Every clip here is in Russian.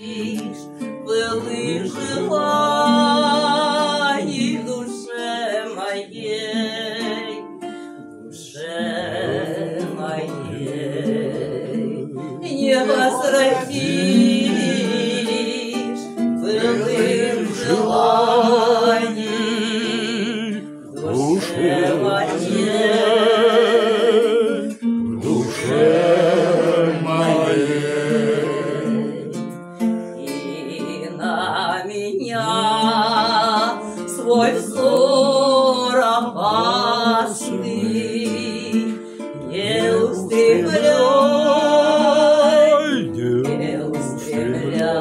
Былых желаний в душе моей, душе моей не возвратишь былых желаний в душе моей. Меня. Свой взор опасный не устремляй, не устремляй.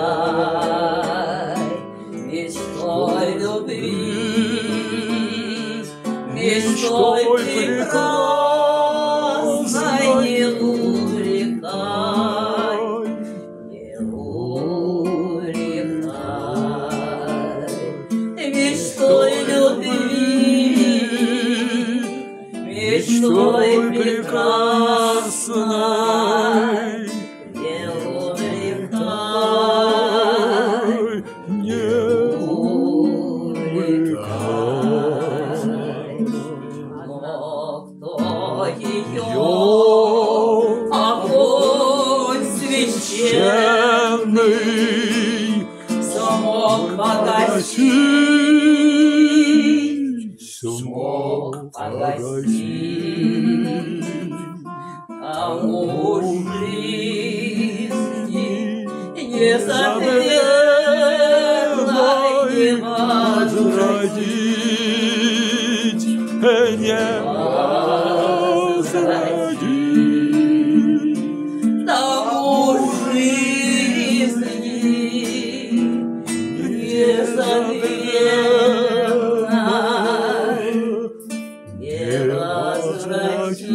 Мечтой любви, мечтой прекрасной мечтой прекрасной. Не увлекай, Не увлекай. Но кто ее огонь священный Священный смог погасить, смог погасить. Кому жизни не заветной не возродить, не возродить. Recht.